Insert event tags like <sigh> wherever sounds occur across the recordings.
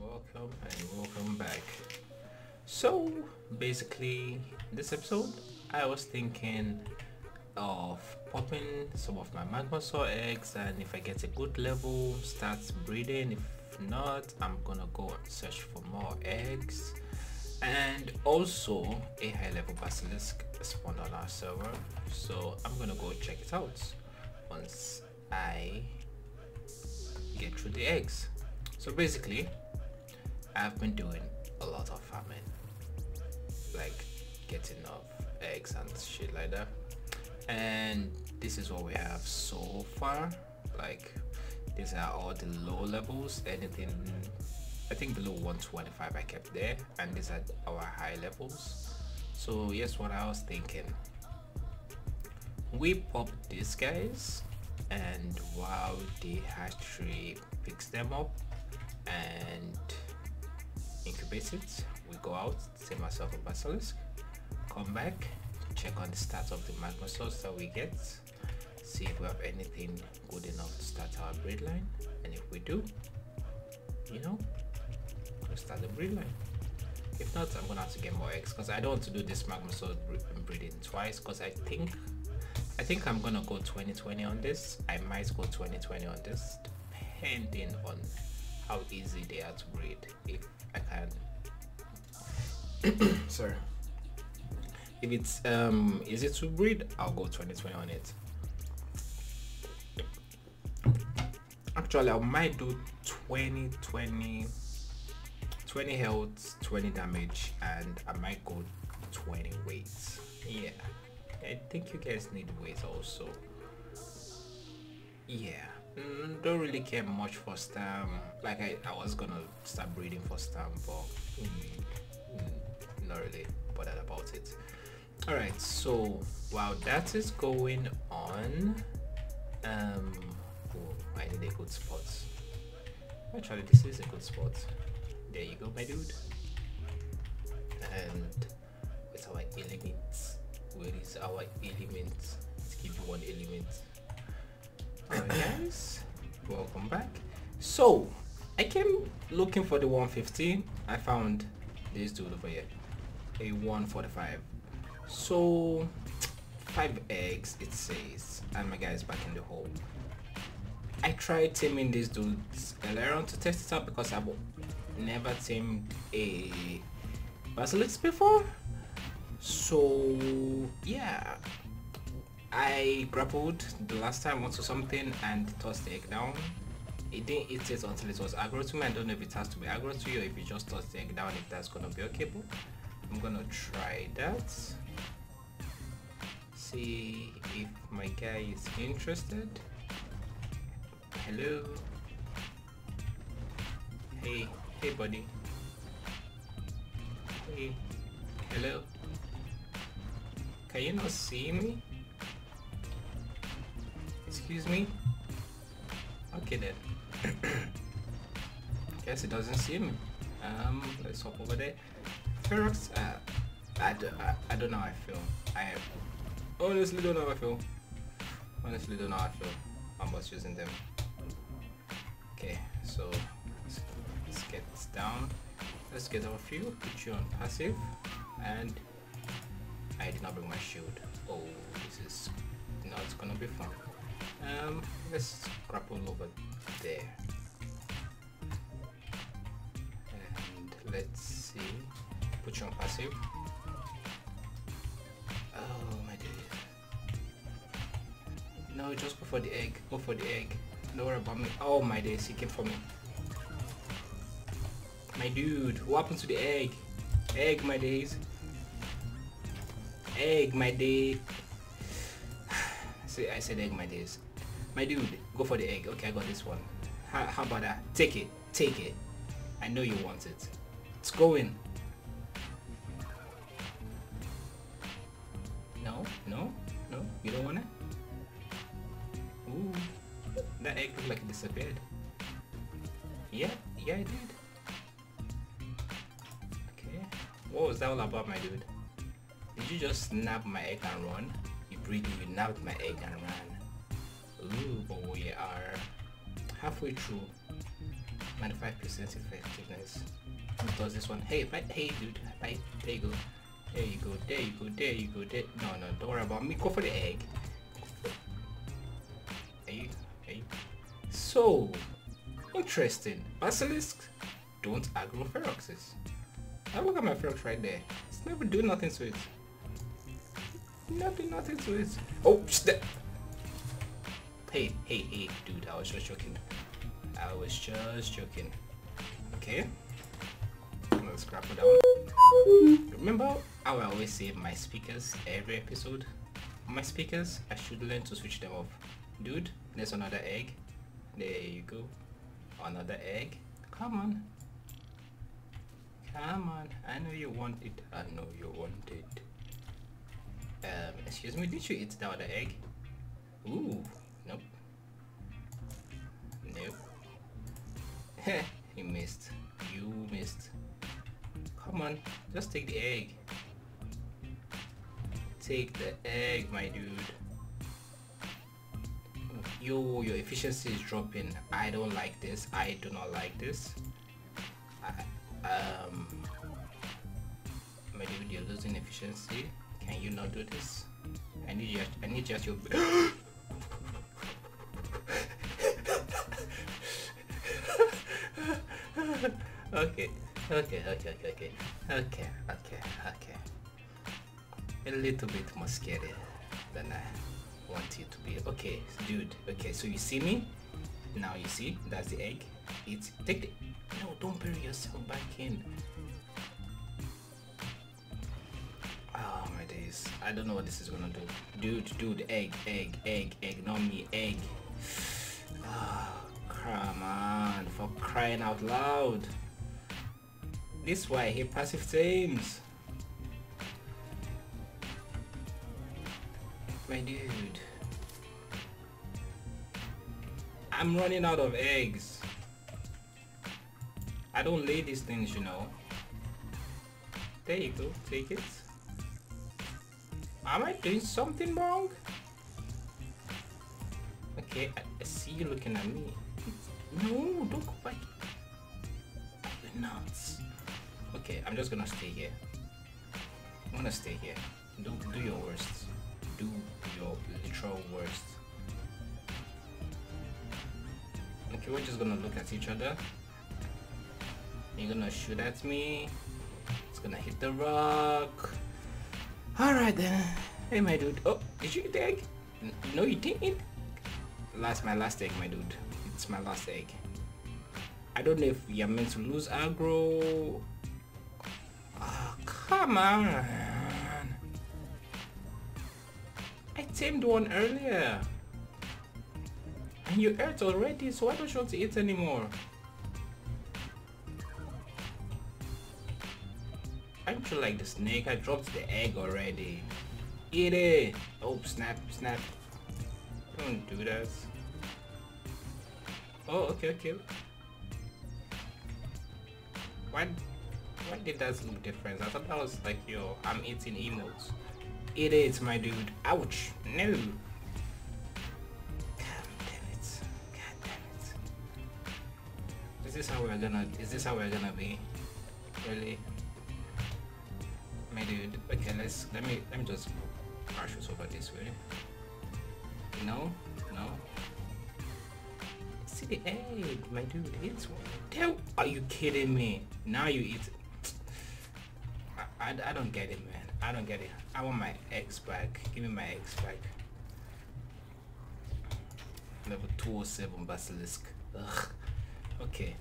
welcome and welcome back. So basically this episode i was thinking of popping some of my magmasaur eggs and if i get a good level start breeding. If not i'm gonna go search for more eggs. And also a high level basilisk spawned on our server. So i'm gonna go check it out once i get through the eggs. So basically i've been doing a lot of farming like getting of eggs and shit like that. And this is what we have so far. Like these are all the low levels. Anything i think below 125 i kept there and these are our high levels. So here's what i was thinking. We pop these guys and while the hatchery picks them up. And incubates it we go out take myself a basilisk come back check on the stats of the magmasaurs that we get see if we have anything good enough to start our breed line and if we do you know we'll start the breed line if not i'm gonna have to get more eggs because i don't want to do this magmasaur breeding twice because i think I think I'm gonna go 2020 on this. I might go 2020 on this, depending on how easy they are to breed. If Can, <coughs> sorry. If it's um easy to breed, I'll go 2020 on it. Actually, I might do 20, 20, 20 health, 20 damage, and I might go 20 weights. Yeah. I think you guys need weight also. Yeah, mm, don't really care much for stam. Like I, I was gonna start breeding for stam, but mm, mm, not really bothered about it. Alright, so while that is going on, um, oh, I need a good spot. Actually, this is a good spot. There you go, my dude. And with our elements where is our element let's give you one element guys. Welcome back. So i came looking for the 115 i found this dude over here a 145 so five eggs it says and my guy is back in the hole. I tried taming these dudes earlier on to test it out because i've never tamed a basilisk before. So yeah i grappled the last time onto something and tossed the egg down. It didn't eat it until it was aggro to me. I don't know if it has to be aggro to you or if you just toss the egg down if that's gonna be okay but i'm gonna try that. See if my guy is interested. Hello. Hey hey buddy. Hey. Hello. Can you not see me? Excuse me? Okay <coughs> then. Guess it doesn't see me. Um, let's hop over there. Ferox, uh, I, do, I, I don't know how I feel. I honestly don't know how I feel. Honestly don't know how I feel I'm just using them. Okay, so let's, let's get this down. Let's get our few, put you on passive, and I did not bring my shield. Oh, this is not gonna be fun. Um, let's grapple over there. And let's see. Put you on passive. Oh my days. No, just go for the egg. Go for the egg. Don't worry about me. Oh my days, he came for me. My dude, what happened to the egg? Egg, my days egg, my day. <sighs> See, I said egg, my days. My dude, go for the egg. Okay, I got this one. How, how about that? Take it. Take it. I know you want it. It's going. No, no, no. You don't want it? Ooh, that egg looked like it disappeared. Yeah, yeah, it did. Okay. What was that all about, my dude? Did you just snap my egg and run? You breathe, you nabbed my egg and ran. Ooh, but we are halfway through. 95% effectiveness. Who does this one? Hey, bite, hey, dude, bite. There you go. There you go. There you go. There you go. There. No, no, don't worry about me. Go for the egg. Hey, hey. So, interesting. Basilisk don't aggro feroxes. Now look at my ferox right there. It's never doing nothing to it. Nothing, nothing to it. Oh, step. Hey, hey, hey, dude, I was just joking. I was just joking. Okay. Let's scrap it down. Remember how I always say my speakers every episode? My speakers, I should learn to switch them off. Dude, there's another egg. There you go. Another egg. Come on. Come on. I know you want it. I know you want it. Um, excuse me, did you eat the other egg? Ooh, you missed. You missed. Come on, just take the egg. Take the egg, my dude. Yo, your efficiency is dropping. I don't like this. I do not like this. I, um, my dude, you're losing efficiency. Can you not do this? I need just, I need just your. Okay, okay, okay, okay, okay, okay, okay, okay. A little bit more scary than I want you to be. Okay, dude. Okay, so you see me? Now you see? That's the egg. It's take the. No, don't bury yourself back in. Oh my days. I don't know what this is gonna do. Dude, dude, egg, egg, egg, egg, not me, egg. Oh, come on, for crying out loud. This way, he passive teams. My dude. I'm running out of eggs. I don't lay these things, you know. There you go, take it. Am I doing something wrong? Okay, I, I see you looking at me. No, don't go back. You're nuts. Okay, I'm just gonna stay here. I'm gonna stay here. Do do your worst. Do your literal worst. Okay, we're just gonna look at each other. You're gonna shoot at me. It's gonna hit the rock. Alright then. Hey my dude. Oh, did you eat the egg? No you didn't. Last my last egg my dude. It's my last egg. I don't know if you're meant to lose aggro. Come on. I tamed one earlier. And you ate already, so why don't you want to eat anymore? Aren't you like the snake? I dropped the egg already. Eat it! Oh, snap, snap. Don't do that. Oh, okay, okay. Why did that look different? I thought that was like, yo, I'm eating emotes. It is, my dude. Ouch. No. Is this how we're gonna, is this how we're gonna be? Really? My dude. Okay, let's, let me, let me just crash this over this way. No, no. See the egg, my dude. It's one. Are you kidding me? Now you eat. I, I, don't get it, man. I don't get it. I want my eggs back. Give me my eggs back. Level 207 Basilisk. Ugh. Okay.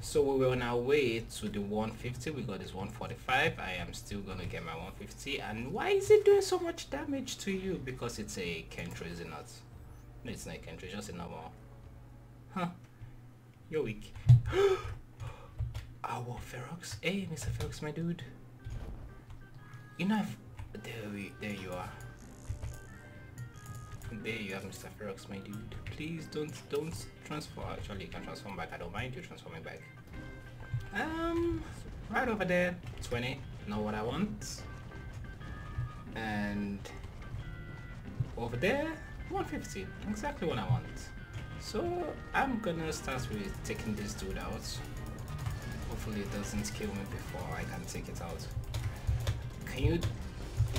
So we were on our way to the 150. We got this 145. I am still gonna get my 150. And why is it doing so much damage to you? Because it's a Kentro, is it not? No, it's not a Kentro. It's just a normal. Huh. You're weak. <gasps> Our Ferox. Hey, Mr. Ferox, my dude. You know, there we, there you are. There you are, Mr. Ferox, my dude. Please don't, don't transfer. Actually, you can transform back. I don't mind you transforming back. Um, right over there, 20. Know what I want. And over there, 150. Exactly what I want. So I'm gonna start with taking this dude out. Hopefully it doesn't kill me before I can take it out. Can you,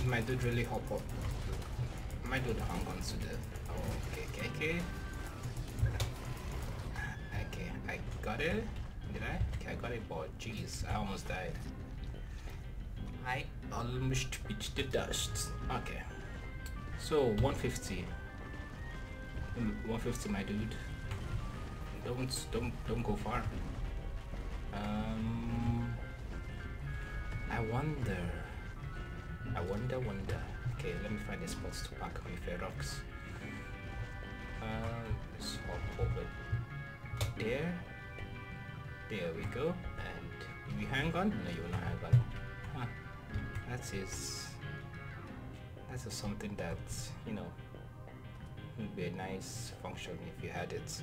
my dude really hop up? My dude hung on to the, oh, okay, okay, okay. Okay, I got it. Did I? Okay, I got it, but jeez, I almost died. I almost reached the dust. Okay. So 150. 150 my dude. Don't don't don't go far. Um I wonder. I wonder wonder. Okay, let me find a spot to park my Ferox. Um let's hop over there. There we go. And you hang on? No you will not hang on. Huh. That is that is something that, you know, would be a nice function if you had it.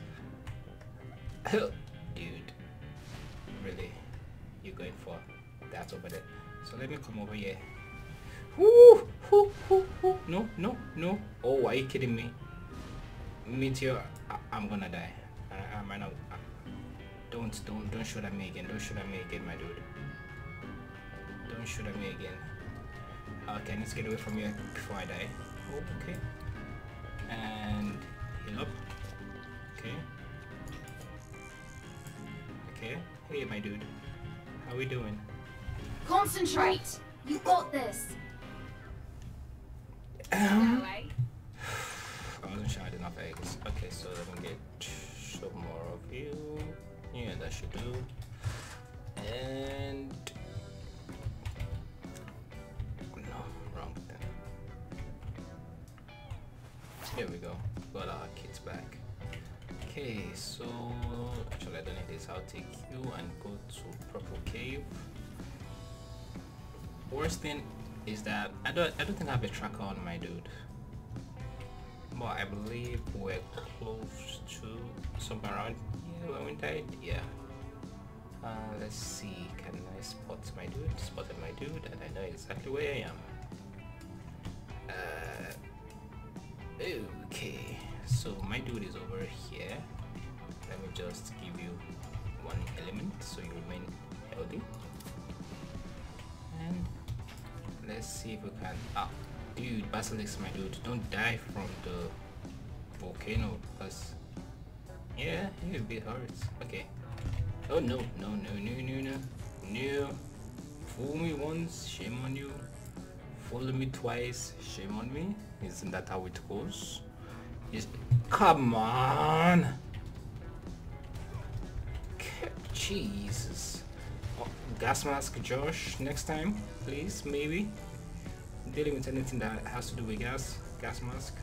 <laughs> Dude, really, you're going for that over there. So let me come over here. Woo, woo, woo, woo. No, no, no. Oh, are you kidding me? Meteor, I am gonna die. I, I might not. I, don't, don't, don't shoot at me again. Don't shoot at me again, my dude. Don't shoot at me again. Okay, let's get away from here before I die. Oh, okay and heal up. Okay. Okay. Hey, my dude. How we doing? Concentrate. You got this. Um, I wasn't sure I had enough eggs. Okay, so let me get some more of you. Yeah, that should do. And no, wrong. Here we go. Got our kids back. Okay, so actually I don't need this. I'll take you and go to Purple Cave. Worst thing is that I don't I don't think I have a tracker on my dude. But I believe we're close to somewhere around here when we died. Yeah. Uh, let's see, can I spot my dude? Spotted my dude and I know exactly where I am. Okay, so my dude is over here. Let me just give you one element so you remain healthy. Let's see if we can. Ah, dude, Basilisk, my dude, don't die from the volcano because yeah, a bit hurts. Okay. Oh no, no, no, no, no, no, no. Fool me once, shame on you. Follow me twice, shame on me. Isn't that how it goes? Is come on! Jesus. Gas mask, Josh. Next time, please, maybe. Dealing with anything that has to do with gas, gas mask.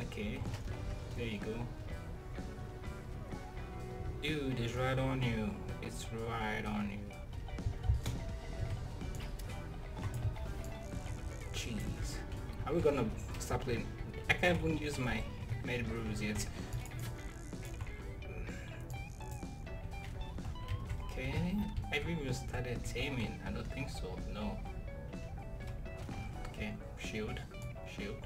Okay, there you go. Dude, it's right on you. It's right on you. Jeez. Are we gonna start playing? I can't even use my med brews yet. Okay, I've even started taming. I don't think so. No. Okay, shield, shield,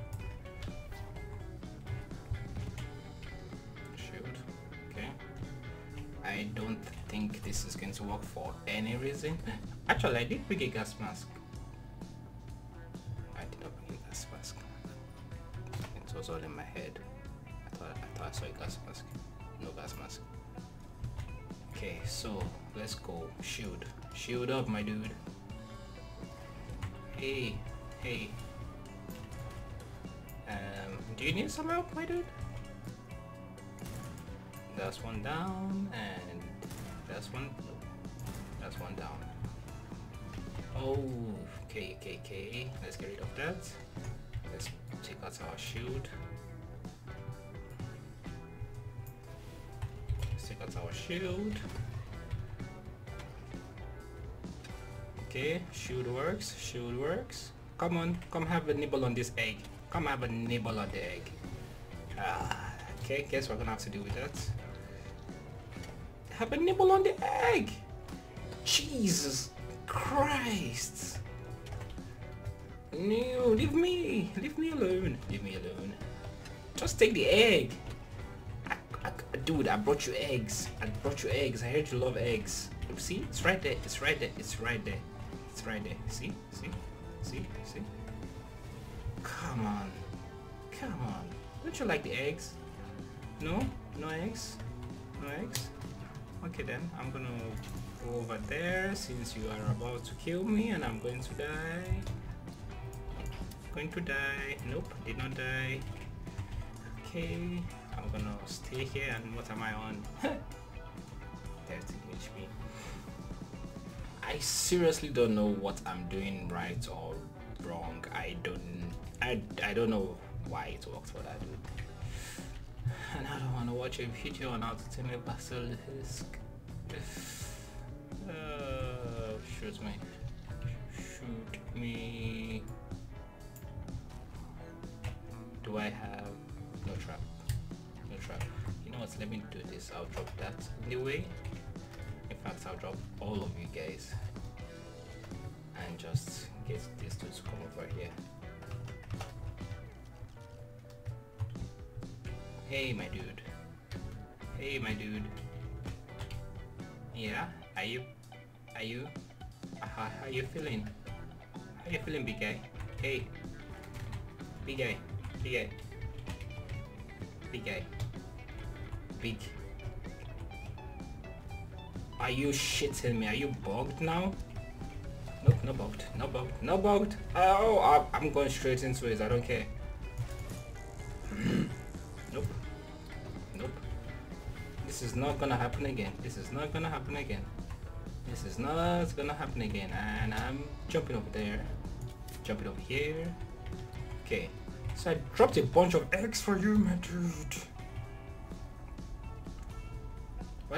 shield. Okay. I don't think this is going to work for any reason. <laughs> Actually, I did pick a gas mask. I did not pick a gas mask. It was all in my head. I thought I thought I saw a gas mask. No gas mask. Okay, so let's go. Shield. Shield up, my dude. Hey, hey. Um, do you need some help, my dude? That's one down, and that's one. That's one down. Oh, okay, okay, okay. Let's get rid of that. Let's take out our shield. Let's take out our shield. Okay, shield works, shield works. Come on, come have a nibble on this egg. Come have a nibble on the egg. Ah, okay, guess what we're gonna have to do with that. Have a nibble on the egg! Jesus Christ! No, leave me! Leave me alone. Leave me alone. Just take the egg. Dude, I brought you eggs. I brought you eggs. I heard you love eggs. See? It's right there. It's right there. It's right there. It's right there. See? See? See? See? Come on. Come on. Don't you like the eggs? No? No eggs? No eggs? Okay then, I'm gonna go over there since you are about to kill me and I'm going to die. Going to die. Nope, did not die. Okay, I'm gonna stay here and what am I on? <laughs> 13 HP. I seriously don't know what I'm doing right or wrong. I don't I, I don't know why it worked for that dude. And I don't want to watch a video on how to turn a basilisk. Uh, shoot me. Shoot me. Do I have no trap? No trap. You know what? Let me do this. I'll drop that in the way. I'll drop all of you guys and just get these two to come over here. Hey, my dude. Hey, my dude. Yeah, are you? Are you? Uh, how you feeling? How you feeling, big guy? Hey, big guy, big guy, big guy, big. Are you shitting me? Are you bugged now? Nope, no bugged, no bugged, no bugged. Uh, oh, I'm going straight into it. I don't care. <clears throat> Nope. Nope. This is not gonna happen again. This is not gonna happen again. This is not gonna happen again. And I'm jumping over there. Jumping over here. Okay. So I dropped a bunch of eggs for you, my dude.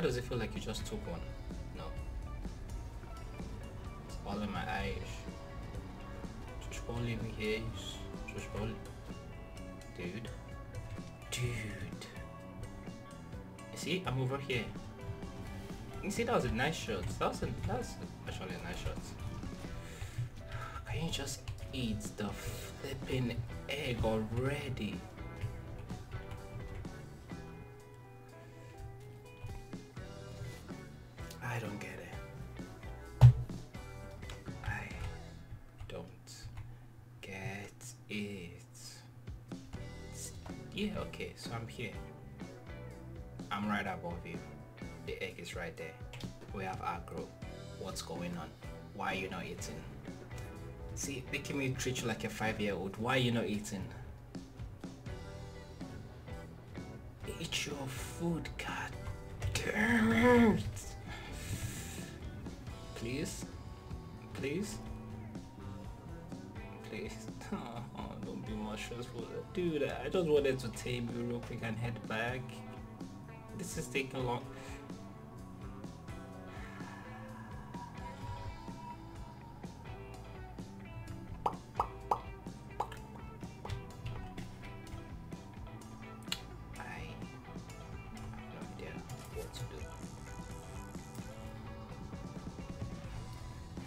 Why does it feel like you just took one? No. It's all in my eyes. Just in my eyes. Just all. Dude. Dude. See, I'm over here. You see, that was a nice shot. That was, a, that was actually a nice shot. Can you just eat the flipping egg already? See, making me treat you like a five-year-old. Why are you not eating? Eat your food, god damn it! Please? Please? Please? <laughs> Oh, don't be more stressful. Dude, I just wanted to tame you real quick and head back. This is taking long.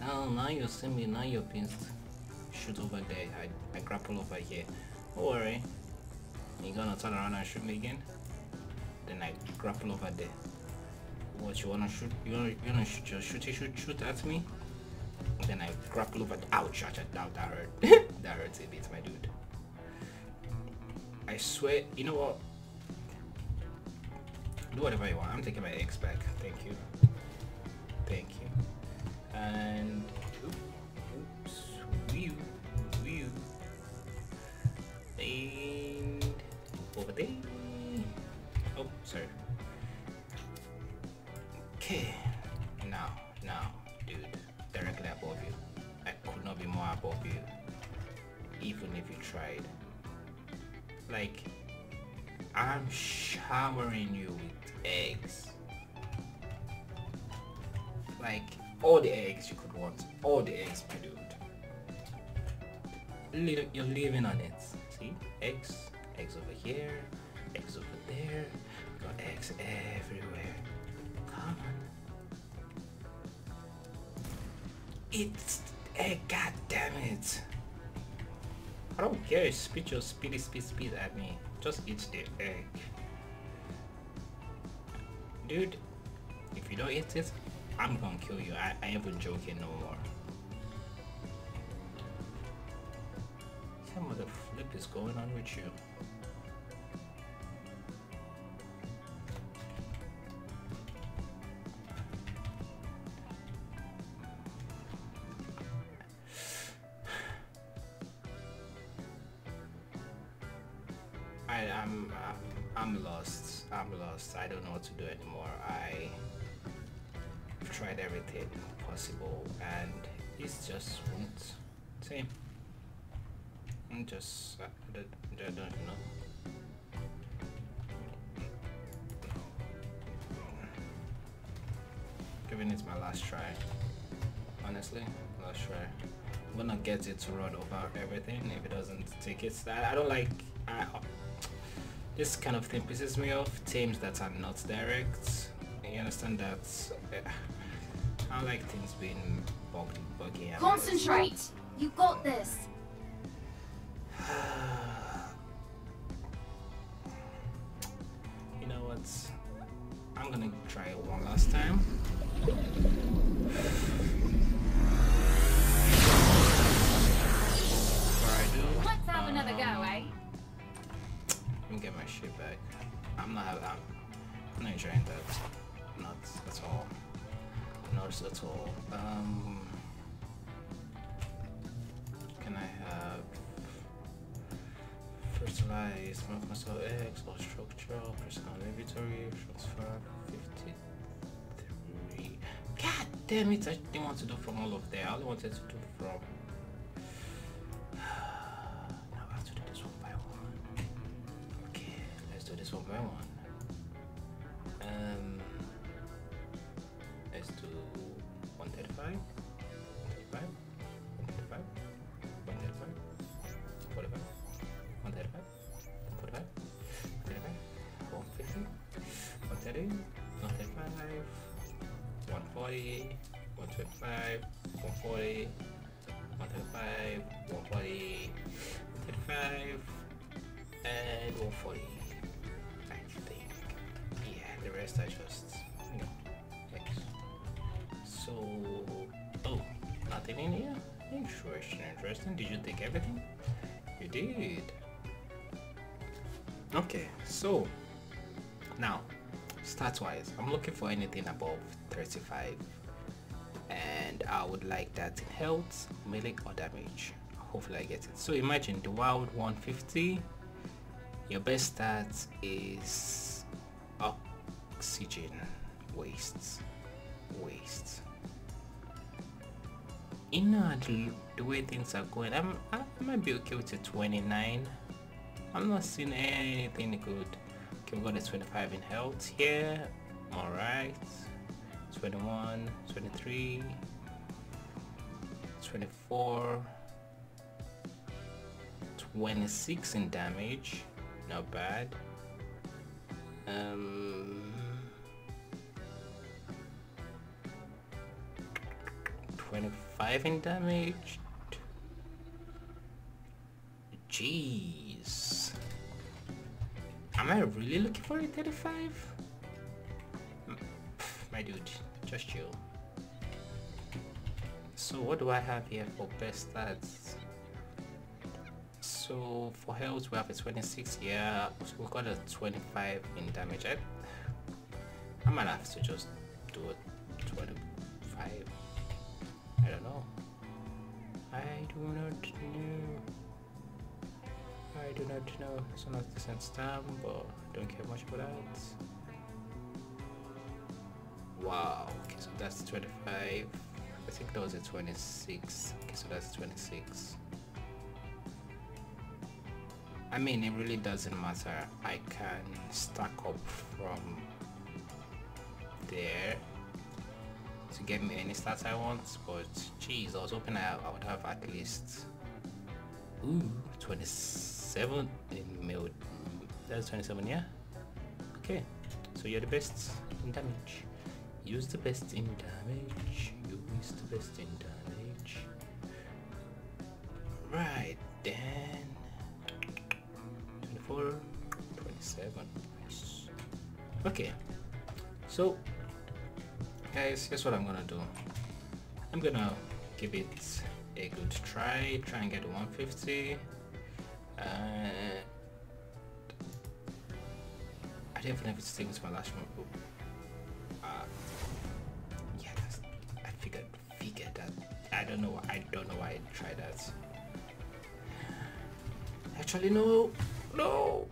Oh, now you see me, now you're being shoot over there. I, I grapple over here. Don't worry. You gonna turn around and shoot me again? then I grapple over there. What you wanna shoot? You wanna, you wanna shoot, just shoot, shoot, shoot at me? Then I grapple over. Ouch! Ouch! That, that hurt. <laughs> that hurts a bit, my dude. I swear. You know what? Do whatever you want. I'm taking my eggs back. Thank you. Thank you. And oops, whew, whew. And over there. Oh, sorry. Okay. Now, now, dude, directly above you. I could not be more above you. Even if you tried. Like, I'm showering you with eggs. Like, all the eggs you could want. All the eggs, dude. You're living on it. See? Eggs. Eggs over here. Eggs over there. Got eggs everywhere. Come on. It's egg, god damn it. I don't care, if spit your speedy speed speed at me. Just eat the egg. Dude, if you don't eat it, I'm gonna kill you. I, I ain't even joking no more. Of the flip is going on with you. <sighs> I, I'm, I'm lost. I'm lost. I don't know what to do anymore. I tried everything possible and it just won't same. I'm just I don't, I don't know. Giving it my last try. Honestly, last try. I'm gonna get it to run over everything if it doesn't take it. I, I don't like I, this kind of thing pisses me off. Teams that are not direct. You understand that? Uh, I like things being bugged, buggy. Concentrate. You got this. <sighs> You know what? I'm gonna try it one last time. Let's have another go, um, eh? Let me get my shit back. I'm not. I'm, I'm not enjoying that. Not at all. At all. Um. Can I have fertilize muscle eggs or structural personal inventory transfer 53 god damn it i didn't want to do from all of there i only wanted to do from 140 125 140 135 140 135 and 140 I think yeah the rest I just you know X. so oh nothing in here interesting interesting did you take everything you did okay so now stats wise i'm looking for anything above 35 and i would like that in health melee or damage. Hopefully i get it. So imagine the wild 150 your best stat is oxygen waste waste you know the, the way things are going I'm, i might be okay with a 29 i'm not seeing anything good okay we got a 25 in health here. All right 21 23 24 26 in damage. Not bad. Um 25 in damage. Jeez am i really looking for a 35 Mm, my dude just chill. So what do i have here for best stats? So for health we have a 26 yeah so we got a 25 in damage. I, I might have to just do a 25 I don't know. I do not know I do not know. It's not decent stamp but don't care much about that. Wow. Okay so that's 25 I think that was a 26 okay so that's 26 I mean, it really doesn't matter. I can stack up from there to get me any stats I want, but geez, I was hoping I, I would have at least ooh 27 in mil. That's 27, yeah. Okay, so you're the best in damage. Use the best in damage. Use the best in damage. Right then. 24 27 nice. okay So, guys, here's what I'm gonna do. I'm gonna give it a good try, try and get 150. Uh, I don't even know if it's my last one. Uh, yeah, that's, I figured, figured that. I don't know. I don't know why I tried that. Actually, no, no,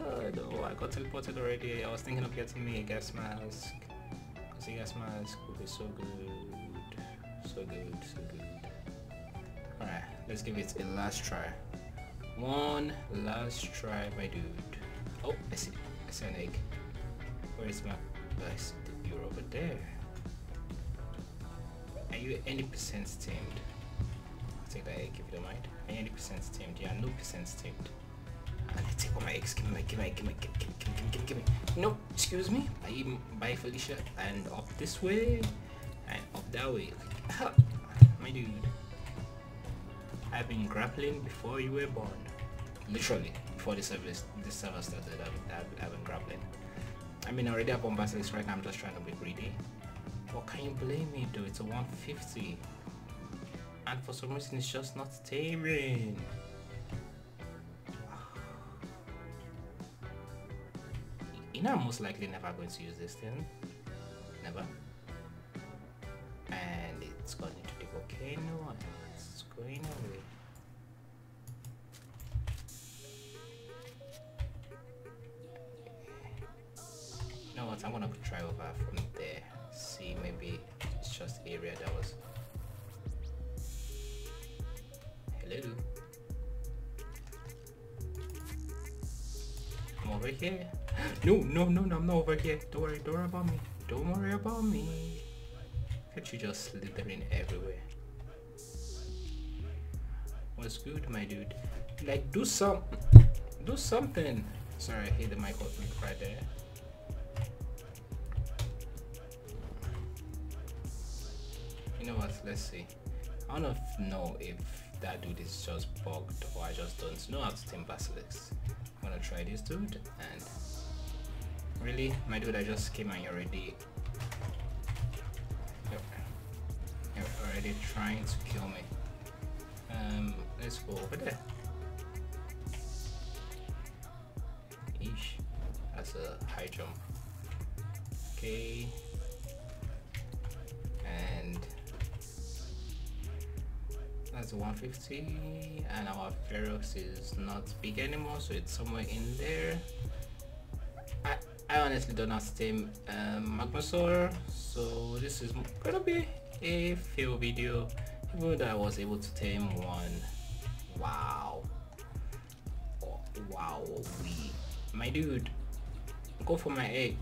<laughs> no. I got teleported already. I was thinking of getting me a gas mask. Cause a gas mask would be so good, so good, so good. Alright, let's give it a last try. One last try, my dude. Oh, I see. I see an egg. Where is my? See you're over there. Are you any percent tamed? I'll take that egg if you don't mind. Are you any percent tamed? Yeah, no percent tamed. And I take all my eggs. Give me my, give me give me, give me, give me, give me, give me, give me. No, excuse me. I Bye, bye, Felicia. And up this way, and up that way. <laughs> my dude. I've been grappling before you were born. Literally, before the service, the server started, I've, I've, I've been grappling. I mean, already up on Basilisk right now, I'm just trying to be greedy. What can you blame me though? It's a 150. And for some reason, it's just not taming. <sighs> You know, I'm most likely never going to use this thing. Never. And it's going into the volcano and it's going away. I'm gonna try over from there. See, maybe it's just area that was. Hello. I'm over here. <gasps> No, no, no, no, I'm not over here. Don't worry, don't worry about me. Don't worry about me. Can't you just slithering everywhere? What's good, my dude? Like, do some, do something. Sorry, I hit the microphone right there. Know what? Let's see. I don't know if that dude is just bugged or I just don't know how to tame basilisk. I'm gonna try this dude and really, my dude, I just came and already you're, you're already trying to kill me. Um, let's go over there. Eesh, that's a high jump. Okay, that's 150 and our Ferox is not big anymore so it's somewhere in there. I, I honestly don't to tame um, Magmasaur so this is gonna be a fail video even though I was able to tame one. Wow. Oh, wow my dude go for my egg.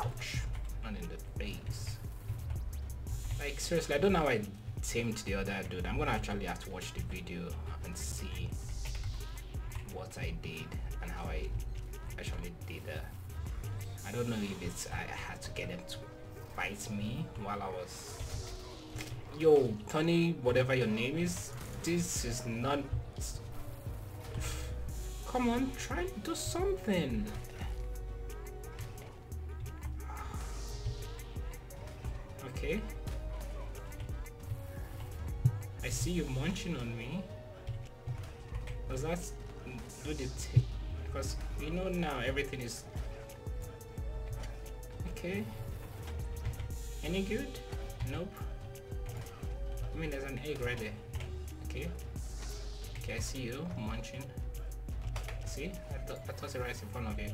Ouch. Not in the face. Like seriously I don't know how I tamed the other dude. I'm gonna actually have to watch the video and see what i did and how i actually did that i don't know if it's i had to get them to fight me while i was yo tony whatever your name is this is not come on try to do something. <sighs> Okay see you munching on me. Does that do the because we know now everything is okay. Any good? Nope. I mean there's an egg right there. Okay. Okay, I see you munching. See? I thought I thought it right in front of you.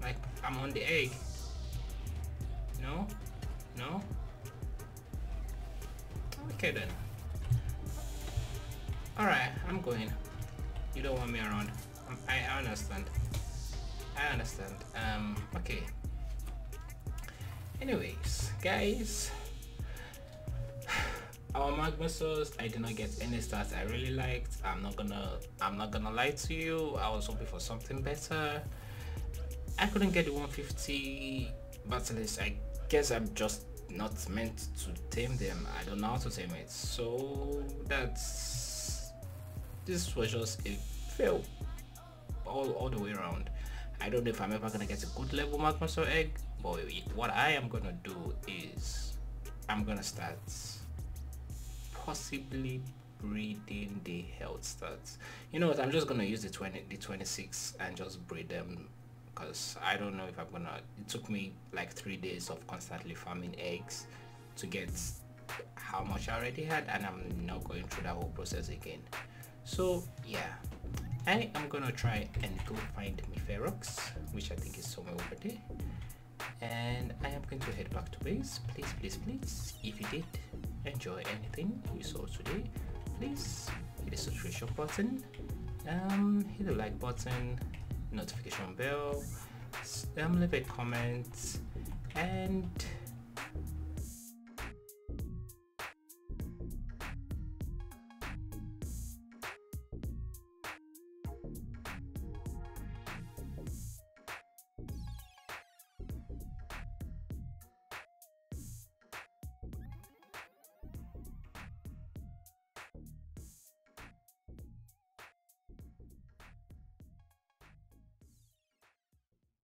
Like I'm on the egg. No? No? Okay then. Alright, I'm going. You don't want me around. Um, I, understand. I understand. Um, okay. Anyways, guys. <sighs> Our Magmasaurs, I did not get any stats I really liked. I'm not gonna I'm not gonna lie to you. I was hoping for something better. I couldn't get the 150 Basilisk. I guess I'm just not meant to tame them. I don't know how to tame it. So that's this was just a fail all, all the way around. I don't know if I'm ever gonna get a good level Magmasaur egg, but what I am gonna do is I'm gonna start possibly breeding the health stats. You know what? I'm just gonna use the 20, the 26 and just breed them because I don't know if I'm gonna. It took me like three days of constantly farming eggs to get how much I already had, and I'm not going through that whole process again. So yeah, I am gonna try and go find my Ferox, which I think is somewhere over there. And I am going to head back to base. Please, please, please, if you did enjoy anything you saw today, please hit the subscription button, um, hit the like button, notification bell, um, leave a comment, and